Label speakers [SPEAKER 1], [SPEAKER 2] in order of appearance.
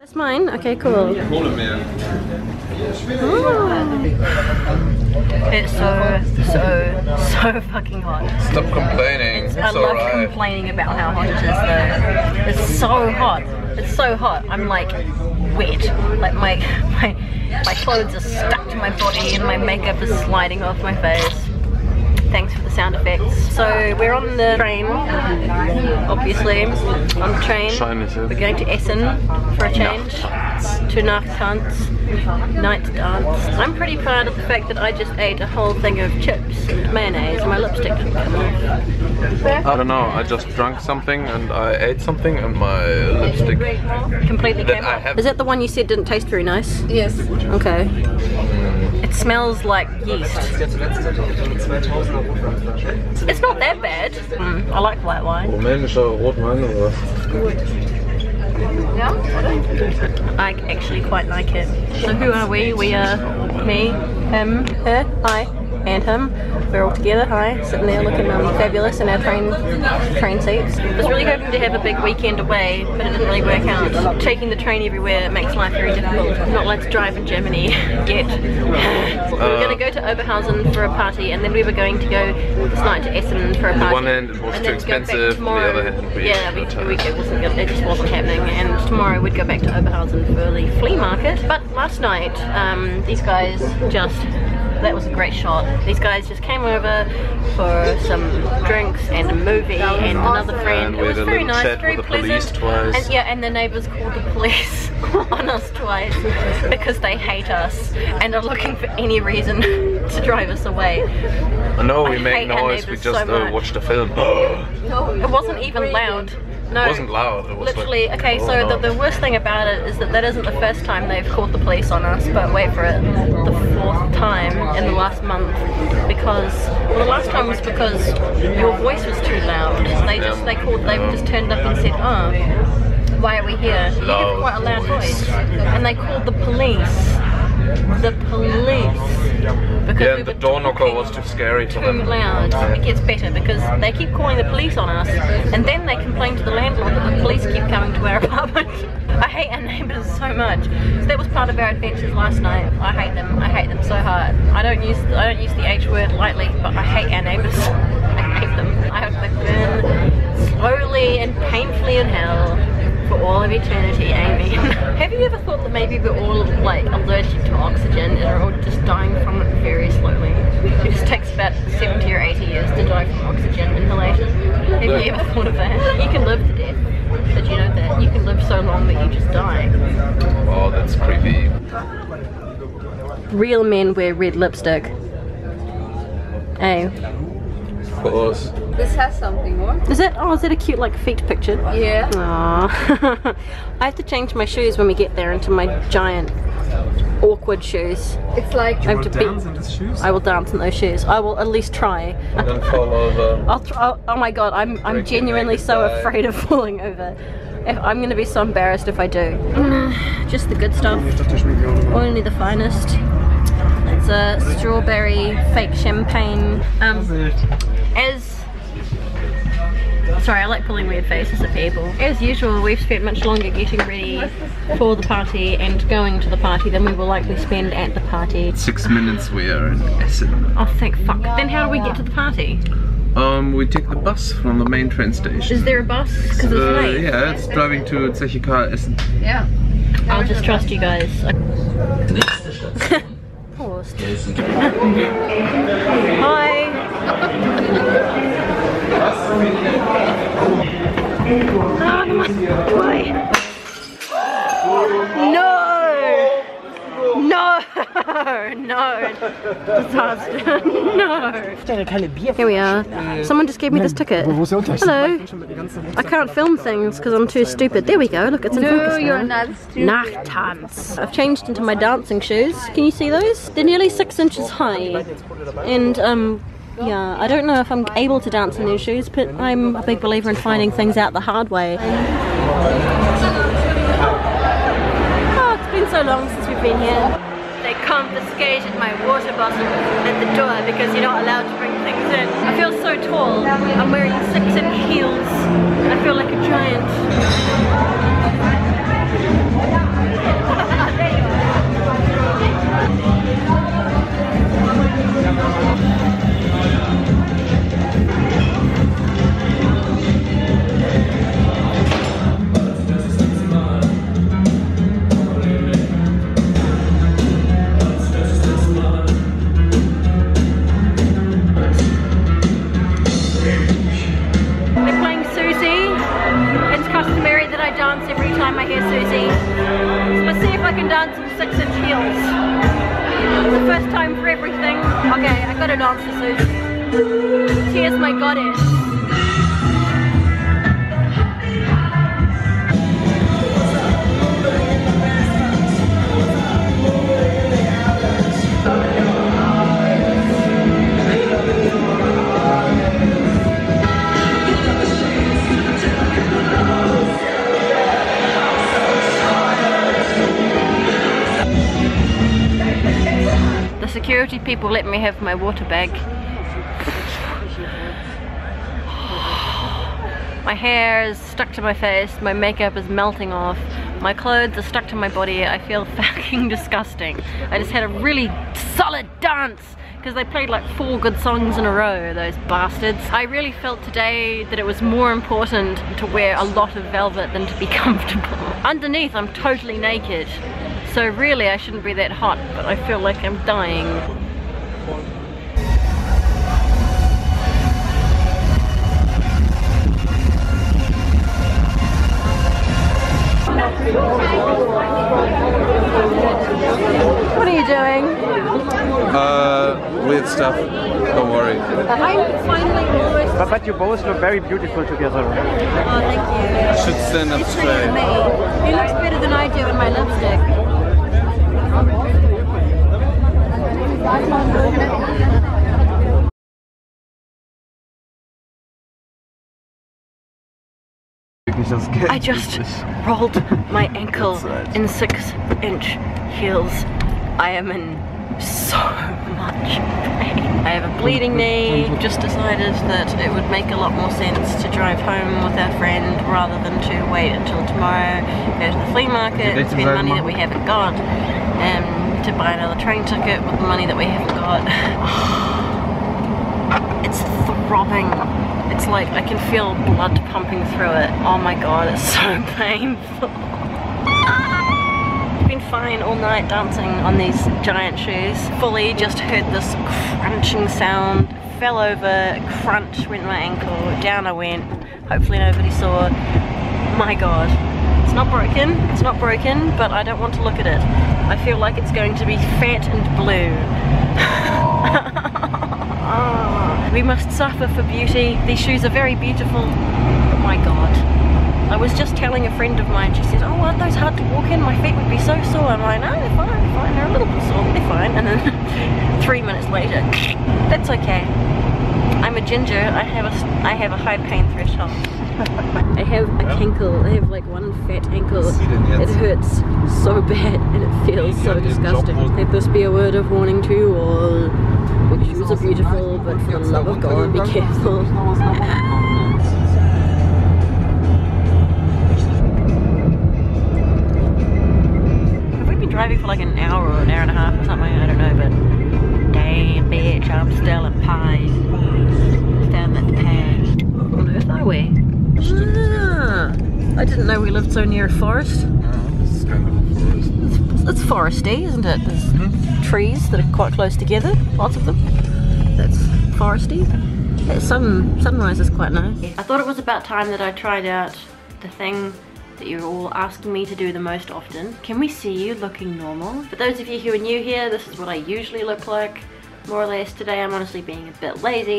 [SPEAKER 1] That's mine? Okay, cool. It's so, so, so fucking hot.
[SPEAKER 2] Stop complaining.
[SPEAKER 1] It's,
[SPEAKER 2] It's,
[SPEAKER 1] I love
[SPEAKER 2] alright.
[SPEAKER 1] complaining about how hot it is though. It's so hot. It's so hot. I'm like wet. Like my my my clothes are stuck to my body and my makeup is sliding off my face. Thanks for the sound effects. So we're on the train, obviously, on the train. We're going to Essen for a change. To Nachttanz, night dance. I'm pretty proud of the fact that I just ate a whole thing of chips and mayonnaise and my lipstick didn't come off.
[SPEAKER 2] I don't know, I just drank something and I ate something and my lipstick.
[SPEAKER 1] Completely came off. Is that the one you said didn't taste very nice?
[SPEAKER 3] Yes.
[SPEAKER 1] Okay. It smells like yeast. It's not that bad. Mm, I like white wine. I actually quite like it. So who are we? We are me, him, her, I, and him. We're all together, hi, sitting there looking um, fabulous in our train train seats. I was really hoping to have a big weekend away, but it didn't really work out. Taking the train everywhere makes life very difficult. Not allowed to drive in Germany yet. we were going to go to Oberhausen for a party, and then we were going to go this night to Essen for a party.
[SPEAKER 2] one hand, it was too
[SPEAKER 1] then go back
[SPEAKER 2] expensive, on the other hand, we
[SPEAKER 1] yeah, we,
[SPEAKER 2] got
[SPEAKER 1] we, it wasn't good. It just wasn't happening. And tomorrow we'd go back to Oberhausen for the flea market. But last night, um, these guys just that was a great shot. These guys just came over for some drinks and a movie and another friend.
[SPEAKER 2] And
[SPEAKER 1] it was very nice, very
[SPEAKER 2] with the police
[SPEAKER 1] pleasant.
[SPEAKER 2] twice.
[SPEAKER 1] And yeah, and the neighbours called the police on us twice because they hate us and are looking for any reason to drive us away.
[SPEAKER 2] I know we
[SPEAKER 1] I
[SPEAKER 2] make noise, we just
[SPEAKER 1] so
[SPEAKER 2] uh, watched a film.
[SPEAKER 1] It wasn't even loud. No.
[SPEAKER 2] It wasn't loud. It was
[SPEAKER 1] Literally,
[SPEAKER 2] like,
[SPEAKER 1] okay, so the, the worst thing about it is that that isn't the first time they've called the police on us, but wait for it, the fourth time in the last month because, well the last time was because your voice was too loud. They just, they called, they just turned up and said, oh, why are we here? You have quite a loud
[SPEAKER 2] voice.
[SPEAKER 1] And they called the police. The police.
[SPEAKER 2] Yeah,
[SPEAKER 1] we
[SPEAKER 2] the door knocker was too scary for
[SPEAKER 1] too
[SPEAKER 2] them.
[SPEAKER 1] loud. It gets better because they keep calling the police on us and then they complain to the landlord that the police keep coming to our apartment. I hate our neighbours so much. So that was part of our adventures last night. I hate them. I hate them so hard. I don't use I don't use the H word lightly, but I hate our neighbours. I hate them. I hope they burn slowly and painfully in hell for all of eternity, amen. Have you ever thought that maybe we're all like allergic to oxygen and are all just dying from it very slowly? It just takes about 70 or 80 years to die from oxygen inhalation. Have you ever thought of that? You can live to death. Did you know that? You can live so long that you just die.
[SPEAKER 2] Oh, that's creepy.
[SPEAKER 1] Real men wear red lipstick. Hey.
[SPEAKER 2] Of course.
[SPEAKER 3] This has something, what?
[SPEAKER 1] Is that, oh, is it a cute like feet picture?
[SPEAKER 3] Yeah.
[SPEAKER 1] Aww. I have to change my shoes when we get there into my giant awkward shoes.
[SPEAKER 3] It's like
[SPEAKER 1] I have to be,
[SPEAKER 4] Dance in these shoes?
[SPEAKER 1] I will dance in those shoes. I will at least try.
[SPEAKER 2] And then fall over.
[SPEAKER 1] I'll tr- oh, oh my god, I'm I'm genuinely so
[SPEAKER 2] die.
[SPEAKER 1] afraid of falling over. If, I'm gonna be so embarrassed if I do. Just the good stuff.
[SPEAKER 4] Ich dachte, ich schmecke auch noch.
[SPEAKER 1] Only the finest. It's a strawberry fake champagne. Um, as Sorry, I like pulling weird faces at people. As usual, we've spent much longer getting ready for the party and going to the party than we will likely spend at the party.
[SPEAKER 2] Six minutes we are in Essen.
[SPEAKER 1] Oh, thank fuck. Then how do we get to the party?
[SPEAKER 2] Um, we take the bus from the main train station.
[SPEAKER 1] Is there a bus? Because it's
[SPEAKER 2] Uh,
[SPEAKER 1] late.
[SPEAKER 2] yeah, it's driving to Zeche Carl Essen.
[SPEAKER 3] yeah.
[SPEAKER 1] I'll just trust you guys. Paused. Hi. Ah, why? No! No! No! Disaster! no! Here we are. Someone just gave me this ticket.
[SPEAKER 4] Wo ist der Unterschied?
[SPEAKER 1] Hello.
[SPEAKER 4] Ich bin schon die ganze
[SPEAKER 1] I can't film things because I'm too stupid. There we go. Look, it's in
[SPEAKER 3] No,
[SPEAKER 1] focus
[SPEAKER 3] you're
[SPEAKER 1] now.
[SPEAKER 3] not stupid.
[SPEAKER 1] Nachttanz. I've changed into my dancing shoes. Can you see those? They're nearly six inches high. And, um, yeah, I don't know if I'm able to dance in these shoes, but I'm a big believer in finding things out the hard way. Oh, it's been so long since we've been here. Confiscated my water bottle at the door because you're not allowed to bring things in. I feel so tall. I'm wearing six inch heels. I feel like a giant. First time for everything. Okay, I got an answer, Susie. Here's my goddess. Security people let me have my water bag. My hair is stuck to my face, my makeup is melting off, my clothes are stuck to my body, I feel fucking disgusting. I just had a really solid dance because they played like four good songs in a row, those bastards. I really felt today that it was more important to wear a lot of velvet than to be comfortable. Underneath I'm totally naked, so really I shouldn't be that hot, but I feel like I'm dying. What are you doing?
[SPEAKER 2] Uh, weird stuff. Don't worry.
[SPEAKER 1] I'm finally almost.
[SPEAKER 3] But, but you both look very beautiful together.
[SPEAKER 1] Oh, thank you.
[SPEAKER 2] Should stand up
[SPEAKER 1] It's
[SPEAKER 2] straight.
[SPEAKER 1] me. He looks better than I do in my lipstick. I just rolled my ankle
[SPEAKER 2] Inside.
[SPEAKER 1] in six inch heels. I am in so much pain. I have a bleeding knee. Just decided that it would make a lot more sense to drive home with our friend rather than to wait until tomorrow, go to the flea market, and spend money that we haven't got, and to buy another train ticket with the money that we haven't got. It's throbbing. Like I can feel blood pumping through it. Oh my god, it's so painful. I've been fine all night dancing on these giant shoes. Fully just heard this crunching sound, fell over, crunch went my ankle, down I went. Hopefully nobody saw. My god. It's not broken, it's not broken, but I don't want to look at it. I feel like it's going to be fat and blue. Ah, we must suffer for beauty. These shoes are very beautiful. But my god. I was just telling a friend of mine, she said, oh, aren't those hard to walk in? My feet would be so sore. I'm like, no, they're fine, they're fine. They're a little bit sore, they're fine. And then three minutes later, that's okay. I'm a ginger. I have a, I have a high pain threshold. I have a ankle. I have like one fat ankle. It hurts so bad and it feels so disgusting. Let this be a word of warning to you all. Big shoes are beautiful, but for the love of God, be careful. Have we been driving for like an hour or an hour and a half or something? I don't know, but damn bitch, I'm still in pain. Still in pain. On Earth Highway. Ah, I didn't know we lived so near a forest.
[SPEAKER 2] This is kind of a forest.
[SPEAKER 1] It's foresty, isn't it? There's trees that are quite close together, lots of them. That's foresty. Yeah, sun sunrise is quite nice. I thought it was about time that I tried out the thing that you're all asking me to do the most often. Can we see you looking normal? For those of you who are new here, this is what I usually look like, more or less. Today I'm honestly being a bit lazy.